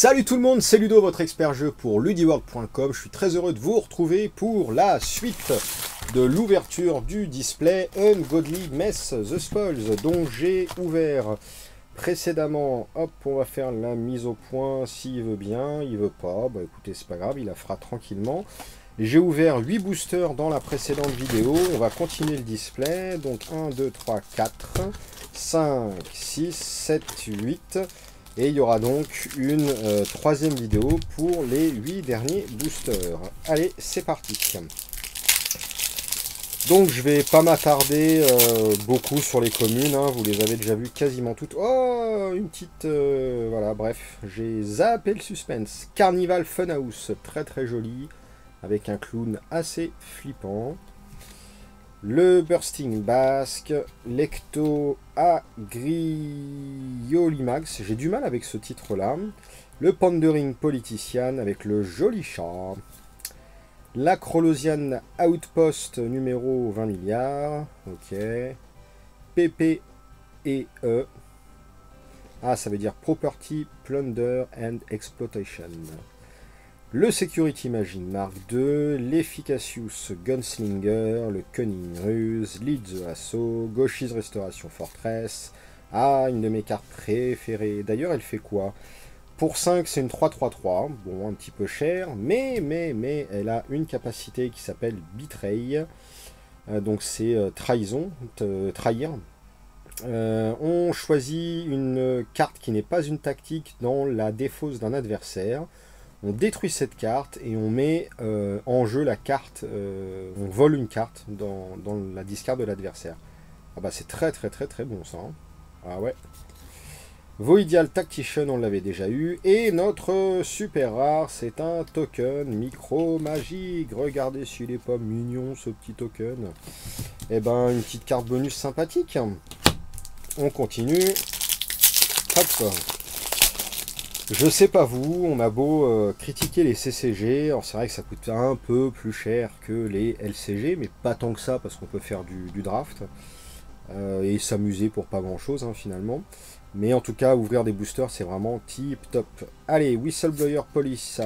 Salut tout le monde, c'est Ludo, votre expert jeu pour ludiworld.com. Je suis très heureux de vous retrouver pour la suite de l'ouverture du display Ungodly Mess The Spoils, dont j'ai ouvert précédemment. Hop, on va faire la mise au point s'il veut bien, il veut pas. Bah écoutez, c'est pas grave, il la fera tranquillement. J'ai ouvert 8 boosters dans la précédente vidéo. On va continuer le display. Donc 1, 2, 3, 4, 5, 6, 7, 8. Et il y aura donc une euh, troisième vidéo pour les 8 derniers boosters. Allez, c'est parti. Donc je vais pas m'attarder euh, beaucoup sur les communes, hein. vous les avez déjà vues quasiment toutes. Oh, une petite... Euh, voilà, bref, j'ai zappé le suspense. Carnival Funhouse, très très joli, avec un clown assez flippant le Bursting Basque, Lecto Agriolimax, j'ai du mal avec ce titre-là, le Pandering Politician avec le joli chat, l'Acrolosian Outpost numéro 20 milliards, ok, PP et E, ah ça veut dire Property, Plunder and Exploitation le Security Machine Mark II, l'Efficacious Gunslinger, le Cunning Ruse, Lead the Assault, Gauchis Restoration Fortress. Ah, une de mes cartes préférées. D'ailleurs, elle fait quoi? Pour 5, c'est une 3-3-3. Bon, un petit peu cher, mais, mais, mais, elle a une capacité qui s'appelle Betray. Euh, donc, c'est euh, trahison, trahir. Euh, on choisit une carte qui n'est pas une tactique dans la défausse d'un adversaire on détruit cette carte et on met euh, en jeu la carte, euh, on vole une carte dans, la discard de l'adversaire. Ah bah c'est très très très très bon ça. Hein. Ah ouais. Voidial Tactician, on l'avait déjà eu. Et notre super rare, c'est un token micro magique. Regardez s'il est pas mignon ce petit token. Et eh ben une petite carte bonus sympathique. On continue. Hop. Je sais pas vous, on a beau euh, critiquer les CCG, alors c'est vrai que ça coûte un peu plus cher que les LCG, mais pas tant que ça parce qu'on peut faire du, draft euh, et s'amuser pour pas grand chose hein, finalement. Mais en tout cas, ouvrir des boosters, c'est vraiment tip top. Allez, Whistleblower Police,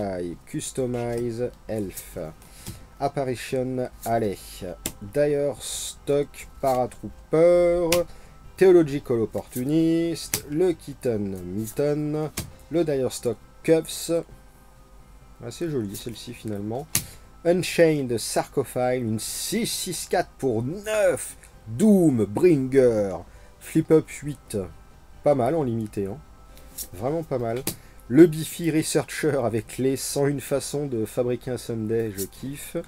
Customize Elf, Apparition, allez, Dire Stock Paratrooper, Theological Opportunist, le Kitten Milton, le Dire Stock Cups. Assez joli celle-ci finalement. Unchained Sarcophile, une 6-6-4 pour 9. Doom Bringer. Flip Up 8. Pas mal en limité. Hein. Vraiment pas mal. Le Bifi Researcher avec les 101 façons de fabriquer un Sunday, je kiffe.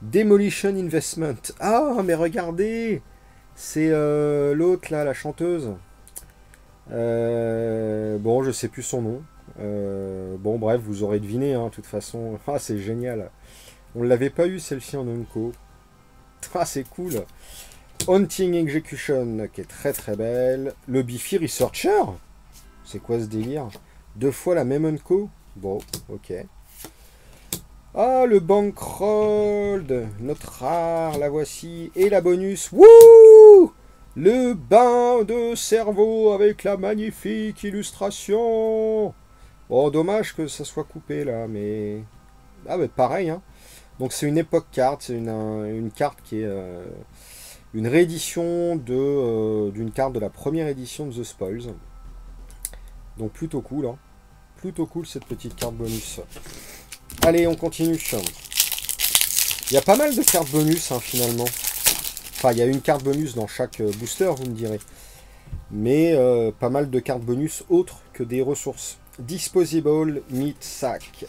Demolition Investment. Ah, mais regardez C'est euh, l'autre là, la chanteuse. Euh, bon, je sais plus son nom. Euh, bon, bref, vous aurez deviné, hein, de toute façon. Ah, c'est génial. On ne l'avait pas eu, celle-ci, en Unco. Ah, c'est cool. Haunting Execution, qui est très très belle. Le Bifi Researcher C'est quoi ce délire? Deux fois la même Unco Bon, ok. Ah, le Bankroll Notre rare, la voici. Et la bonus. Wouh le bain de cerveau avec la magnifique illustration. Bon, dommage que ça soit coupé là, mais... Ah mais pareil, hein. Donc c'est une époque carte, c'est une, carte qui est euh, une réédition euh, d'une carte de la première édition de The Spoils. Donc plutôt cool, hein. Plutôt cool cette petite carte bonus. Allez, on continue. Il y a pas mal de cartes bonus hein, finalement. Enfin, il y a une carte bonus dans chaque euh, booster, vous me direz. Mais euh, pas mal de cartes bonus autres que des ressources. Disposable Meat Sack.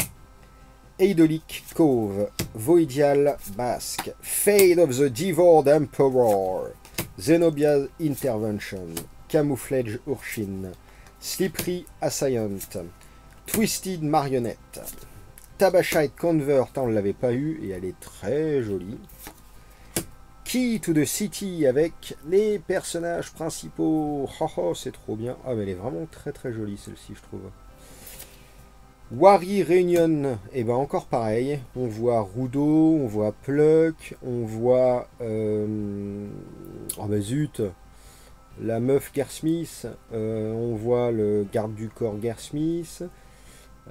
Eidolic Cove. Voidial Basque. Fade of the Devoured Emperor. Zenobia Intervention. Camouflage Urshin. Slippery Assailant. Twisted Marionette. Tabashite Convert, on ne l'avait pas eu et elle est très jolie. Key to the City avec les personnages principaux. Oh, c'est trop bien. Ah, mais elle est vraiment très très jolie celle-ci, je trouve. Wari Reunion, et eh ben encore pareil. On voit Rudo, on voit Pluck, on voit. Euh... Oh bah zut La meuf Gersmith, euh, on voit le garde du corps Gersmith.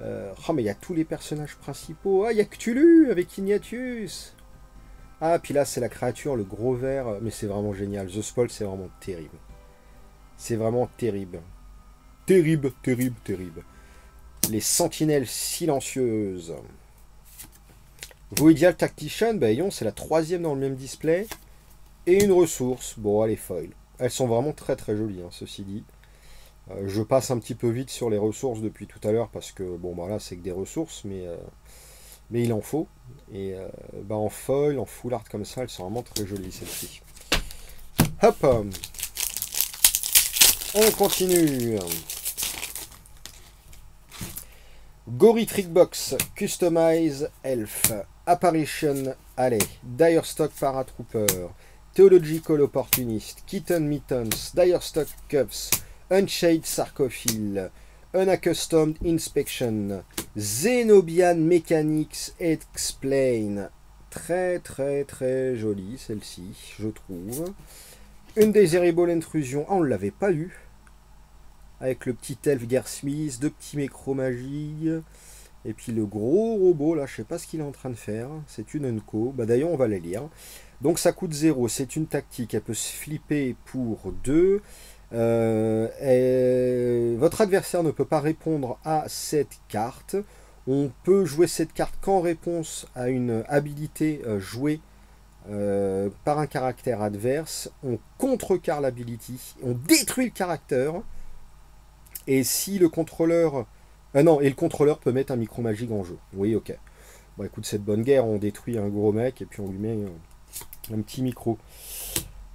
Euh, oh, mais il y a tous les personnages principaux. Ah, il y a Cthulhu avec Ignatius. Ah, puis là, c'est la créature, le gros verre. Mais c'est vraiment génial. The Spoil, c'est vraiment terrible. C'est vraiment terrible. Terrible, terrible, terrible. Les sentinelles silencieuses. Voidial Tactician, bah, c'est la troisième dans le même display. Et une ressource. Bon, est foil. Elles sont vraiment très très jolies, hein, ceci dit. Euh, je passe un petit peu vite sur les ressources depuis tout à l'heure parce que bon bah là c'est que des ressources mais, euh, mais il en faut. Et euh, bah, en foil, en full art comme ça, elles sont vraiment très jolies celles-ci. Hop On continue Gory Trickbox, Customize Elf, Apparition Alley, Dire Stock Paratrooper, Theological Opportunist, Kitten Mittens, Dire Stock Cuffs, Unshade Sarcophile, Unaccustomed Inspection, Zenobian Mechanics Explain. Très très très jolie celle-ci, je trouve. Une Desirable Intrusion. Ah, on ne l'avait pas eu. Avec le petit elf Smith, deux petits mécro magiques. Et puis le gros robot, là, je sais pas ce qu'il est en train de faire. C'est une Unco. Bah, D'ailleurs, on va les lire. Donc ça coûte 0. C'est une tactique. Elle peut se flipper pour 2. Euh, votre adversaire ne peut pas répondre à cette carte. On peut jouer cette carte qu'en réponse à une habilité euh, jouée euh, par un caractère adverse. On contrecarre l'ability, on détruit le caractère. Et si le contrôleur... Ah non, et le contrôleur peut mettre un micro magique en jeu. Oui, ok. Bon, écoute, cette bonne guerre, on détruit un gros mec et puis on lui met un petit micro.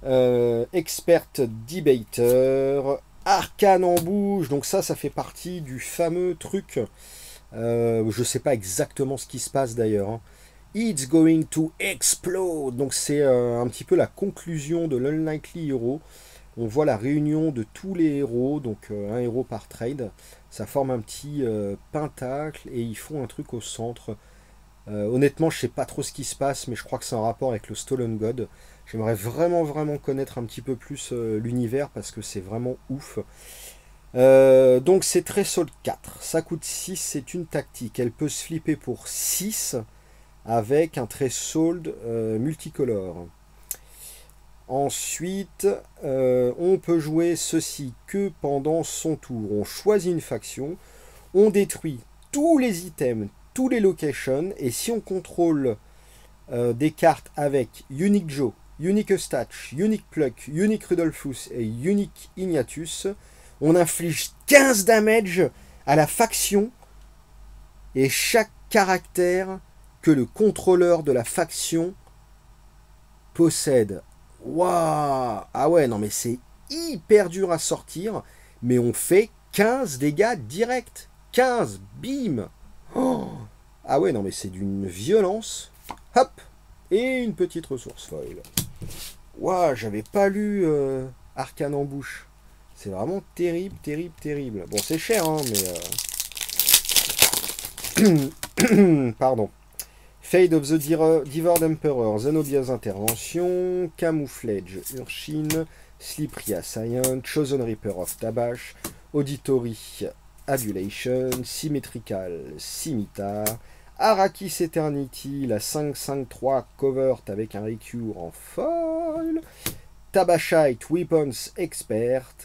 Euh, expert debater, arcane en bouge, donc ça, ça fait partie du fameux truc. Euh, je sais pas exactement ce qui se passe d'ailleurs. Hein. It's going to explode. Donc c'est euh, un petit peu la conclusion de l'Unlikely Hero. On voit la réunion de tous les héros, donc un héros par trade. Ça forme un petit pentacle et ils font un truc au centre. honnêtement, je sais pas trop ce qui se passe, mais je crois que c'est en rapport avec le Stolen God. J'aimerais vraiment vraiment connaître un petit peu plus euh, l'univers parce que c'est vraiment ouf. Euh, donc c'est Threshold 4, ça coûte 6, c'est une tactique. Elle peut se flipper pour 6 avec un Threshold euh, multicolore. Ensuite, on peut jouer ceci que pendant son tour. On choisit une faction, on détruit tous les items, tous les locations, et si on contrôle des cartes avec Unique Joe, Unique Eustache, Unique Pluck, Unique Rudolphus et Unique Ignatius, on inflige 15 damage à la faction et chaque caractère que le contrôleur de la faction possède. Waouh Ah ouais, non mais c'est hyper dur à sortir, mais on fait 15 dégâts directs. 15, bim oh Ah ouais, non mais c'est d'une violence. Hop Et une petite ressource foil. Waouh, j'avais pas lu euh, Arcane en bouche. C'est vraiment terrible, terrible, terrible. Bon, c'est cher, hein, mais... Euh, Pardon. Fade of the Devoured Emperor, Zenobia's Intervention, Camouflage, Urshine, Slippery Science, Chosen Reaper of Tabash, Auditory, Adulation, Symmetrical, Scimitar, Arrakis Eternity, la 553 covert avec un recure en foil. Tabashite Weapons Expert.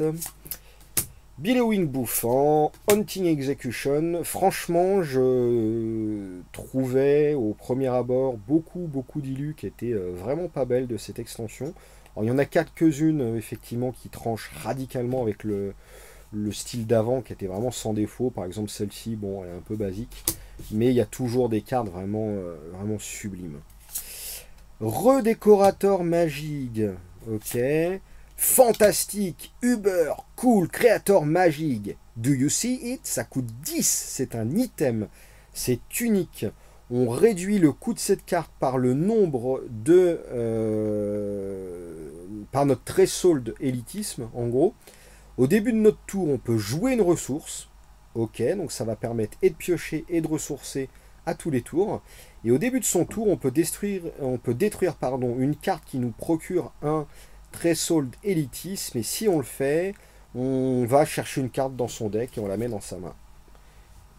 Billowing Bouffant, Hunting Execution. Franchement, je trouvais au premier abord beaucoup, beaucoup d'illus qui étaient euh, vraiment pas belles de cette extension. il y en a quelques-unes, euh, effectivement, qui tranchent radicalement avec le, le style d'avant qui était vraiment sans défaut. Par exemple, celle-ci, bon, elle est un peu basique, mais il y a toujours des cartes vraiment, euh, vraiment sublimes. Redécorateur magique, ok. Fantastique, Uber, cool, créateur magique. Do you see it? Ça coûte 10, c'est un item, c'est unique. On réduit le coût de cette carte par le nombre de... Euh, par notre threshold élitisme, en gros. Au début de notre tour, on peut jouer une ressource. Ok, donc ça va permettre et de piocher et de ressourcer à tous les tours. Et au début de son tour, on peut détruire, pardon, une carte qui nous procure un threshold élitisme. Et si on le fait, on va chercher une carte dans son deck et on la met dans sa main.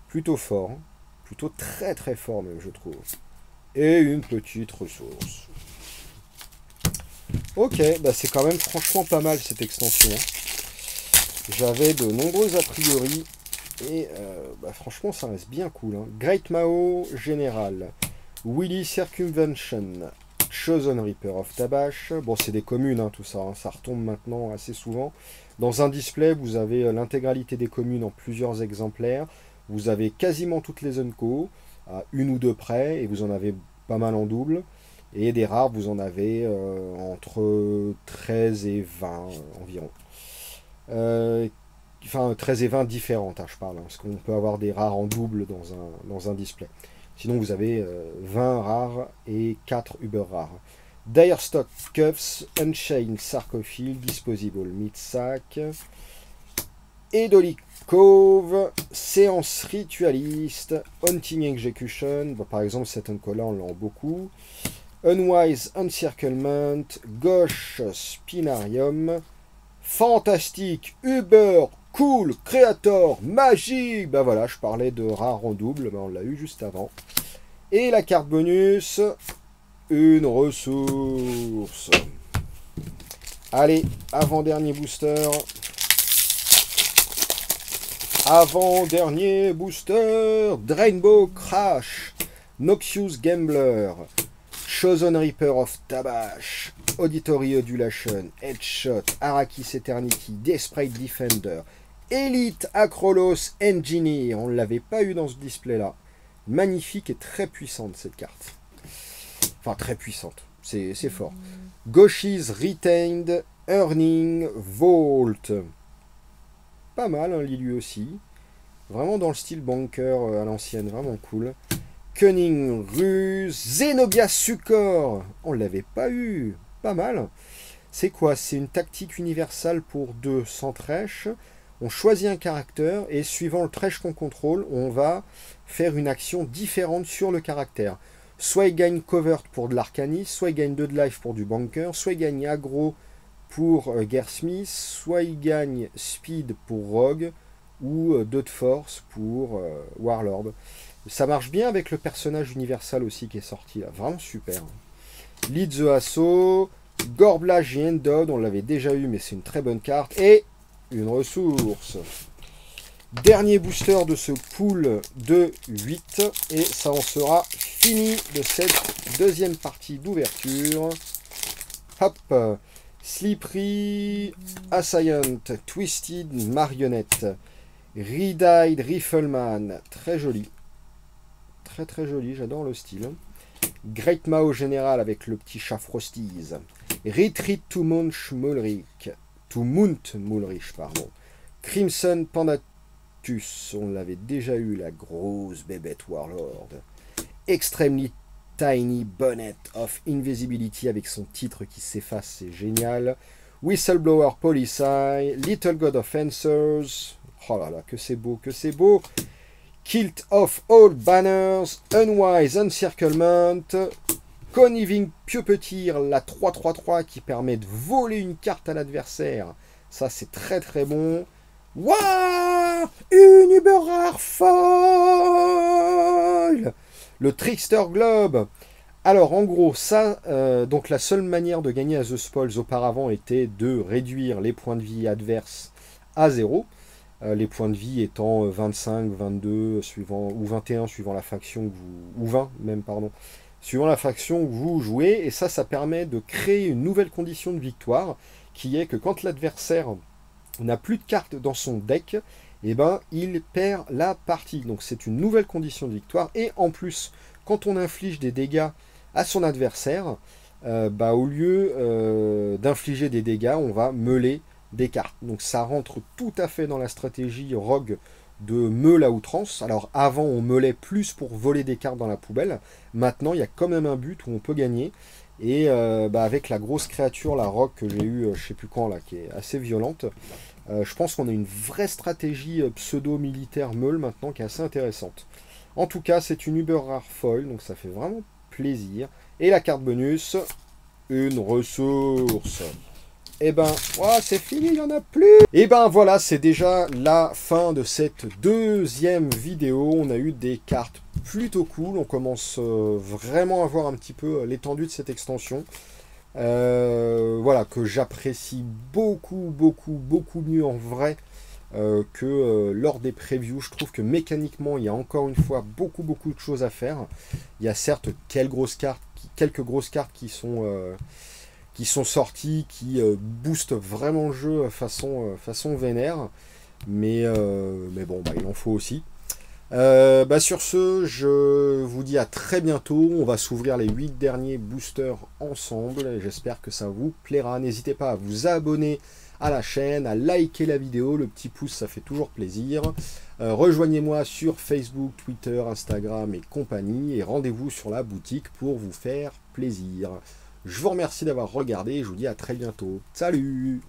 Plutôt fort. Plutôt très très fort même, je trouve. Et une petite ressource. Ok, bah c'est quand même franchement pas mal cette extension. J'avais de nombreux a priori. Et euh, bah, franchement, ça reste bien cool. hein. Great Mao Général. Willy Circumvention. Chosen Reaper of Tabash. Bon, c'est des communes, hein, tout ça. hein. Ça retombe maintenant assez souvent. Dans un display, vous avez euh, l'intégralité des communes en plusieurs exemplaires. Vous avez quasiment toutes les Unco, à une ou deux près, et vous en avez pas mal en double. Et des rares, vous en avez euh, entre 13 et 20 euh, environ. Euh, enfin, 13 et 20 différentes, hein, je parle, hein, parce qu'on peut avoir des rares en double dans un, dans un display. Sinon, vous avez euh, 20 rares et 4 uber rares. Dire Stock Cuffs, Unchained Sarcophile, Disposable Meat Sack, Edoli Cove, Séance Ritualiste, Hunting Execution, par exemple cet là on l'a beaucoup, Unwise Encirclement, Gauche Spinarium, Fantastique, Uber, Cool, Creator, Magie, ben voilà, je parlais de rare en double, ben on l'a eu juste avant. Et la carte bonus, une ressource. Allez, avant-dernier booster. Avant-dernier booster, Drainbow Crash, Noxious Gambler, Chosen Reaper of Tabash, Auditory Odulation, Headshot, Arrakis Eternity, Desperate Defender, Elite Acrolos Engineer. On ne l'avait pas eu dans ce display-là. Magnifique et très puissante cette carte. Enfin, très puissante. C'est c'est fort. Gauchis Retained, Earning, Vault. Pas mal, hein, lui aussi. Vraiment dans le style banker euh, à l'ancienne, vraiment cool. Cunning Ruse, Zenobia Succor. On l'avait pas eu. Pas mal. C'est quoi? C'est une tactique universelle pour deux sans trèche. On choisit un caractère et suivant le trèche qu'on contrôle, on va faire une action différente sur le caractère. Soit il gagne covert pour de l'arcanis, soit il gagne 2 de life pour du banker, soit il gagne aggro pour euh, Gearsmith, soit il gagne speed pour Rogue, ou 2 de force pour euh, Warlord. Ça marche bien avec le personnage universal aussi qui est sorti là, vraiment super. Lead the Assaut, Gorblage et Endod, on l'avait déjà eu mais c'est une très bonne carte, et une ressource. Dernier booster de ce pool de 8 et ça en sera fini de cette deuxième partie d'ouverture. Hop, Slippery, Assayant, Twisted, Marionnette, Red-Eyed Rifleman, très joli. Très très joli, j'adore le style. Great Mao Général avec le petit chat Frosties. Retreat to Munch Mulrich. To Munt Mulrich, pardon. Crimson Pandatus, on l'avait déjà eu, la grosse bébête Warlord. Extremely Tiny Bonnet of Invisibility avec son titre qui s'efface, c'est génial. Whistleblower Policy, Little God of Answers. Oh là là, que c'est beau, que c'est beau. Kilt of All Banners, Unwise Encirclement, Conniving Puppeteer, la 3-3-3 qui permet de voler une carte à l'adversaire. Ça, c'est très très bon. Waouh Une Uber rare foil Le Trickster Globe. Alors, en gros, ça, euh, donc la seule manière de gagner à The Spoils auparavant était de réduire les points de vie adverses à 0. Euh, les points de vie étant 25, 22, suivant, ou 21 suivant la faction que vous, ou 20 même, pardon, suivant la faction que vous jouez. Et ça, ça permet de créer une nouvelle condition de victoire, qui est que quand l'adversaire n'a plus de cartes dans son deck, eh ben, il perd la partie. Donc c'est une nouvelle condition de victoire. Et en plus, quand on inflige des dégâts à son adversaire, euh, bah, au lieu euh, d'infliger des dégâts, on va meuler des cartes. Donc ça rentre tout à fait dans la stratégie rogue de meule à outrance. Alors avant on meulait plus pour voler des cartes dans la poubelle. Maintenant il y a quand même un but où on peut gagner. Et euh, bah, avec la grosse créature, la rogue que j'ai eu je sais plus quand là, qui est assez violente, euh, je pense qu'on a une vraie stratégie euh, pseudo-militaire meule maintenant qui est assez intéressante. En tout cas c'est une Uber Rare Foil, donc ça fait vraiment plaisir. Et la carte bonus, une ressource. Et ben, oh, c'est fini, il n'y en a plus. Et ben voilà, c'est déjà la fin de cette deuxième vidéo. On a eu des cartes plutôt cool. On commence euh, vraiment à voir un petit peu l'étendue de cette extension. Euh, voilà, que j'apprécie beaucoup, beaucoup, beaucoup mieux en vrai euh, que lors des previews. Je trouve que mécaniquement, il y a encore une fois beaucoup, beaucoup de choses à faire. Il y a certes cartes, quelques grosses cartes qui sont qui sont sortis, qui euh, boostent vraiment le jeu façon, euh, façon vénère. Mais, euh, mais bon, bah, il en faut aussi. Bah, sur ce, je vous dis à très bientôt. On va s'ouvrir les 8 derniers boosters ensemble. J'espère que ça vous plaira. N'hésitez pas à vous abonner à la chaîne, à liker la vidéo. Le petit pouce, ça fait toujours plaisir. Rejoignez-moi sur Facebook, Twitter, Instagram et compagnie. Et rendez-vous sur la boutique pour vous faire plaisir. Je vous remercie d'avoir regardé et je vous dis à très bientôt. Salut